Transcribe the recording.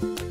Bye.